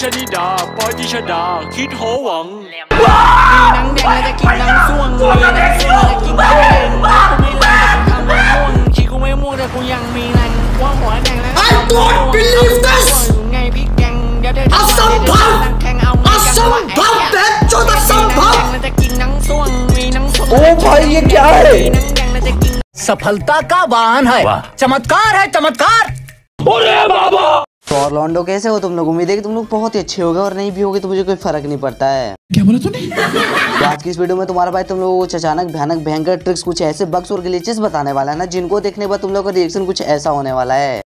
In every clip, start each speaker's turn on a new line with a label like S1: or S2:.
S1: ชนิดาปอยติชดา คิดโหวัง
S2: มีหนังแดงแล้วจะกินหนังส่วงมีหนังส่วงแล้วจะกินหนังแดงกูไม่แรงแต่กูทำมันม่วงชีกูไม่ม่วงแต่กูยังมีหนังหัวหัวแดงแล้ว
S3: I don't believe this
S2: อยู่ไงพี่แกงเดี๋ยวเธอ
S3: อสมภพ
S2: แข่งเอาไง
S3: อ
S2: กัน
S3: สม
S2: วะ
S3: ภพเด็ดจนอสมภพ
S2: แล้วจะกินหนังส่วงมีหนังส่วง
S3: โอ้भाई ये क्या है
S2: มีหนังแดงแล้วจะกิน
S4: सफलता का वाहन है चमत्कार है चमत्कार
S5: तो ऑर्लैंडो कैसे हो तुम लोग? उम्मीद है कि तुम लोग बहुत ही अच्छे होगे और नहीं भी होगे तो मुझे कोई फ़र्क नहीं पड़ता है।
S3: क्या बोला तूने?
S5: तो आज की इस वीडियो में तुम्हारा भाई तुम लोगों को अचानक भयानक भयंकर ट्रिक्स कुछ ऐसे बग्स और ग्लिचेस बताने वाला है ना जिनको देखने के बाद तुम लोग का रिएक्शन कुछ ऐसा होने वाला है।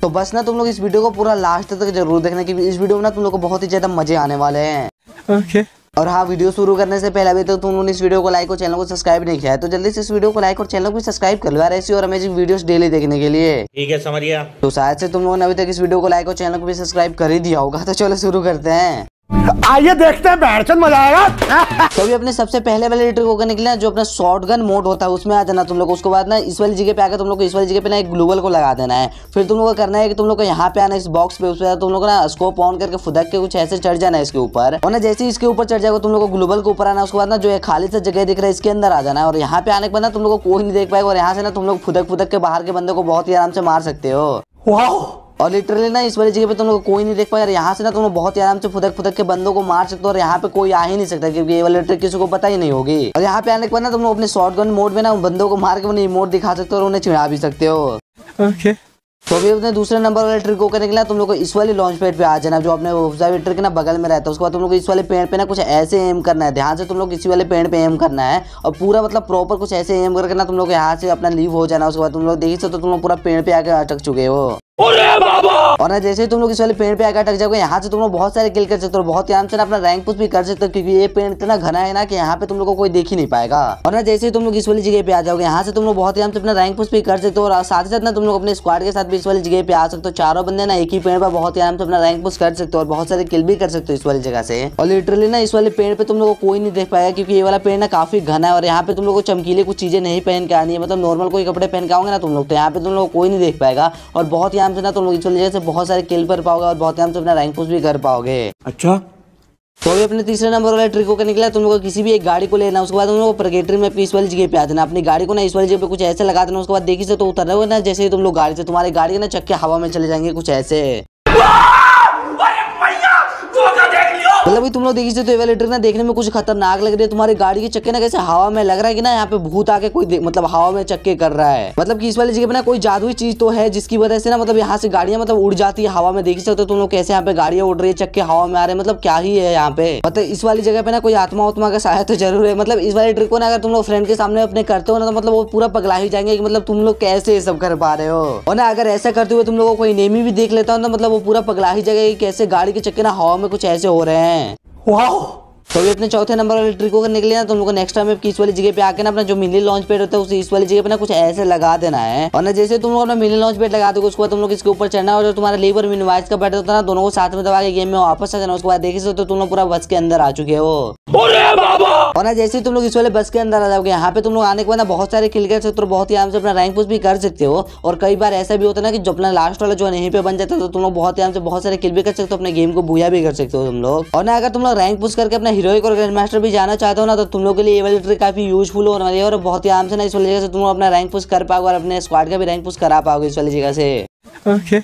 S5: तो बस ना तुम लोग इस वीडियो को पूरा लास्ट तक ज़रूर देखना क्योंकि इस वीडियो में ना तुम लोग को बहुत ही ज़्यादा मज़े आने वाले हैं।
S3: ओके
S5: और हाँ वीडियो शुरू करने से पहले अभी तक तो तुम लोगों ने इस वीडियो को लाइक और चैनल को सब्सक्राइब नहीं किया है तो जल्दी से इस वीडियो को लाइक और चैनल को सब्सक्राइब कर लो ऐसी और अमेजिंग वीडियोस डेली देखने के लिए।
S6: ठीक है समरिया
S5: तो शायद से तुम लोगों ने अभी तक इस वीडियो को लाइक और चैनल को भी सब्सक्राइब कर ही दिया होगा तो चलो शुरू करते हैं।
S3: आइए देखते हैं बैठचंद मज़ा आएगा।
S5: तो अभी अपने सबसे पहले वाले लीटर को करने के लिए जो अपना शॉर्ट गन मोड होता है उसमें आ जाना तुम लोग उसके बाद ना इस वाली जगह पे आकर तुम लोग को इस वाली जगह पे ना एक ग्लूवल को लगा देना है। फिर तुम लोग को करना है कि तुम लोग को यहाँ पे आना इस बॉक्स पे उस पर तुम लोग ना स्कोप ऑन करके फुदक के कुछ ऐसे चढ़ जाना है इसके ऊपर। और ना जैसे इसके ऊपर चढ़ जाएगा तुम लोग को ग्लूवल के ऊपर आना उसके बाद ना जो खाली सा जगह दिख रहा है इसके अंदर आ जाना है। और यहाँ पे आने के बाद ना तुम लोग को कोई नहीं देख पाएगा और यहाँ से ना तुम लोग फुदक फुदक के बाहर के बंदे को बहुत ही आराम से मार सकते हो।
S3: वाओ
S5: और लिटरली ना इस वाली जगह पे तुम लोग कोई नहीं देख पाया। यहाँ से ना तुम लोग बहुत आराम से फुदक फुदक के बंदों को मार सकते हो और यहाँ पे कोई आ ही नहीं सकता क्योंकि ये वाली ट्रिक किसी को पता ही नहीं होगी। और यहाँ पे आने के बाद ना तुम लोग अपने शॉर्ट गन मोड में ना बंदों को मार के उन्हें इमोट दिखा सकते हो और उन्हें चिढ़ा भी सकते हो।
S3: ओके
S5: तो अभी अपने दूसरे नंबर वाले ट्रिक को करने के लिए तुम लोग को इस वाली लॉन्च पैड पे आ जाना। जो अपने ऑब्जर्वेटर के ना बगल में रहता है उसके बाद तुम लोग इस वाले पेड़ पे ना कुछ ऐसे एम करना है। ध्यान से तुम लोग इसी वाले पेड़ पे एम करना है और पूरा मतलब प्रॉपर कुछ ऐसे एम करके ना तुम लोग यहाँ से अपना लीव हो जाना। उसके बाद तुम लोग देखी तो तुम लोग पूरा पेड़ पे आके अटक चुके हो। और जैसे तुम लोग इस वाले पेड़ पे आकर अटक जाओगे, यहाँ से तुम लोग बहुत सारे किल कर सकते हो बहुत आराम से अपना रैंक पुश भी कर सकते हो, क्योंकि ये पेड़ इतना घना है ना कि यहाँ पे तुम लोग को कोई देख ही नहीं पाएगा। और ना जैसे ही तुम लोग इस वाली जगह पे आ जाओगे, यहाँ से तुम लोग बहुत आराम से अपना रैंक पुश भी कर सकते हो और साथ ही साथ ना तुम लोग अपने स्क्वाड के साथ भी इस वाली जगह पे आ सकते हो। चारों बंदे ना एक ही पेड़ पर बहुत आराम से अपना रैंक पुश कर सकते हो और बहुत सारे किल भी कर सकते हो इस वाली जगह से। और लिटरली ना इस वाले पेड़ पे तुम लोग कोई नहीं देख पाएगा, क्योंकि ये वाला पेड़ ना काफ़ी घना है और यहाँ पे तुम लोग को चमकीले कुछ चीज़ें नहीं पहन के आनी है। मतलब नॉर्मल कोई कपड़े पहन के आओगे ना तुम लोग तो यहाँ पे तुम लोग कोई नहीं देख पाएगा और बहुत आराम से ना तुम लोग वाली से बहुत सारे किल कर पाओगे और बहुत आराम से अपना रैंक पुश भी कर पाओगे।
S3: अच्छा।
S5: तो अभी अपने तीसरे नंबर वाले ट्रिक के लिए तुम लोग किसी भी एक गाड़ी को लेना उसके बाद तुम लोग प्रगेटरी में इस वाली जगह पे आ जाना अपनी गाड़ी को ना इस वाली जगह पे कुछ ऐसे लगा देना उसके बाद देखी से तो उतर रहे हो ना जैसे ही तुम लोग गाड़ी से तुम्हारी गाड़ी ना चक्के हवा में चले जाएँगे कुछ ऐसे। मतलब भाई तुम लोग देखी से तो ये वाली ट्रिक ना देखने में कुछ खतरनाक लग रही है। तुम्हारी गाड़ी के चक्के ना कैसे हवा में लग रहा है कि ना यहाँ पे भूत आके कोई मतलब हवा में चक्के कर रहा है। मतलब कि इस वाली जगह पे ना कोई जादुई चीज़ तो है जिसकी वजह से ना मतलब यहाँ से गाड़ियाँ मतलब उड़ जाती है हवा में। देख सकते हो तुम लोग कैसे यहाँ पे गाड़ियाँ उड़ रही है, चक्के हवा में आ रहे हैं मतलब क्या ही है यहाँ पे। मतलब इस वाली जगह पे ना कोई आत्मा उत्मा का सहायता तो ज़रूर है। मतलब इस वाली ट्रिक को ना अगर तुम लोग फ्रेंड के सामने अपने करते हो ना तो मतलब वो पूरा पगला ही जाएँगे कि मतलब तुम लोग कैसे ये सब कर पा रहे हो। और ना अगर ऐसा करते हुए तुम लोगों कोई नेमी भी देख लेता हो तो मतलब वो पूरा पगला ही जाएगा कैसे गाड़ी के चक्के ना हवा में कुछ ऐसे हो रहे हैं।
S3: वाओ
S5: तो अभी अपने चौथे नंबर वाले ट्रिक को करने के लिए ना तुम लोग को नेक्स्ट टाइम इस वाली जगह पे आके ना अपना जो मिनी लॉन्च पेड होता है उसे इस वाली जगह पे ना कुछ ऐसे लगा देना है। और ना जैसे तुम लोग अपना मिनी लॉन्च पेड लगा दोगे उसके बाद तुम लोग इसके ऊपर चढ़ना और जो तुम्हारा लीवर मिनवाइज का बैठा होता है ना दोनों को साथ में दबा के गेम में वापस आ जाना उसके बाद देखे तो तुम लोग पूरा बस के अंदर आ चुके हो। और ना जैसे ही तुम लोग इस वाले बस के अंदर आ जाओगे, यहाँ पे तुम लोग आने के बाद बहुत सारे किल कर सकते हो बहुत ही आराम से अपना रैंक पुश भी कर सकते हो। और कई बार ऐसा भी होता ना कि जो अपना लास्ट वाला जो यहीं पे बन जाता है तो तुम लोग बहुत ही आराम से बहुत सारे किल भी कर सकते हो, अपने गेम को बुया भी कर सकते हो तुम लोग। और ना अगर तुम लोग रैंक पुश करके अपना हीरोइक और ग्रैंड मास्टर भी जाना चाहते हो ना तो तुम लोग के लिए वाली ट्रिक काफ़ी यूजफुल होने वाली है और बहुत ही आराम से ना इस वाली जगह से तुम लोग अपना रैंक पुश कर पाओगे और अपने स्क्वाड का भी रैंक पुश करा पाओगे इस वाली जगह से।
S3: ओके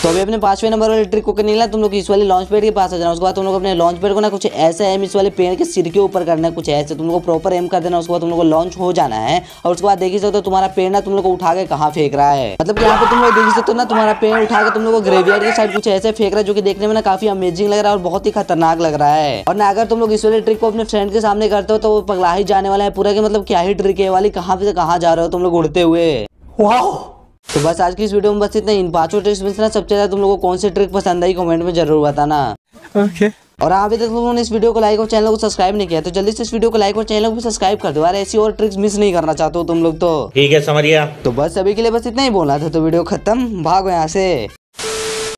S5: तो अभी अपने पाँचवें नंबर वाले ट्रिक को करने के तुम लोग इस वाले लॉन्च पैड के पास आ जाना। उसके बाद तुम लोग अपने लॉन्च पैड को ना कुछ ऐसा एम इस वाले पेड़ के सिर के ऊपर करना है, कुछ ऐसे। तुम लोग को प्रॉपर एम कर देना उसके बाद तुम लोग को लॉन्च हो जाना है। और उसके बाद देखी सकते हो तुम्हारा पेड़ ना तुम लोग को उठा के कहाँ फेंक रहा है। मतलब यहाँ पे तुम लोग देखी सकते हो ना तुम्हारा पेड़ उठा के तुम लोग को ग्रेवियर्ड के साइड कुछ ऐसे फेंक रहा है, जो कि देखने में ना काफ़ी अमेजिंग लग रहा है और बहुत ही खतरनाक लग रहा है। और ना अगर तुम लोग इस वाले ट्रिक को अपने फ्रेंड के सामने करते हो तो वो पगला ही जाने वाला है पूरा मतलब क्या ही ट्रिक है वाली, कहाँ से कहाँ जा रहे हो तुम लोग उड़ते हुए।
S3: वाओ
S5: तो बस आज की इस वीडियो में बस इतना इन पाँचों ट्रिक्स में से सबसे ज़्यादा तुम लोगों को कौन से ट्रिक पसंद आई कमेंट में ज़रूर बताना।
S3: ओके
S5: और अभी तक लोगों ने इस वीडियो को लाइक और चैनल को सब्सक्राइब नहीं किया तो जल्दी से इस वीडियो को लाइक और चैनल को भी सब्सक्राइब कर दो। यार ऐसी और ट्रिक्स मिस नहीं करना चाहते हो तुम लोग तो।
S6: ठीक है समरिया
S5: तो बस अभी के लिए बस इतना ही बोला था तो वीडियो खत्म। भागो यहाँ से।